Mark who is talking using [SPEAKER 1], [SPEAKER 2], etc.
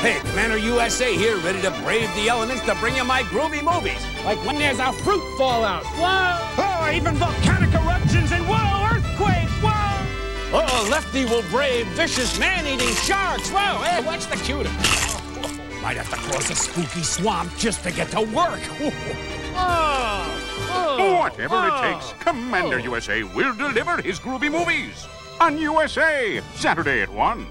[SPEAKER 1] Hey, Commander USA here, ready to brave the elements to bring you my Groovie Movies.
[SPEAKER 2] Like when there's a fruit fallout. Whoa!
[SPEAKER 1] Oh, even volcanic eruptions and whoa, earthquakes, whoa! Oh, Lefty will brave vicious man-eating sharks. Whoa, hey, watch the cutie. Might have to cross a spooky swamp just to get to work.
[SPEAKER 2] Oh! oh
[SPEAKER 3] whatever
[SPEAKER 2] oh.
[SPEAKER 3] it takes, Commander USA will deliver his Groovie Movies on USA, Saturday at 1.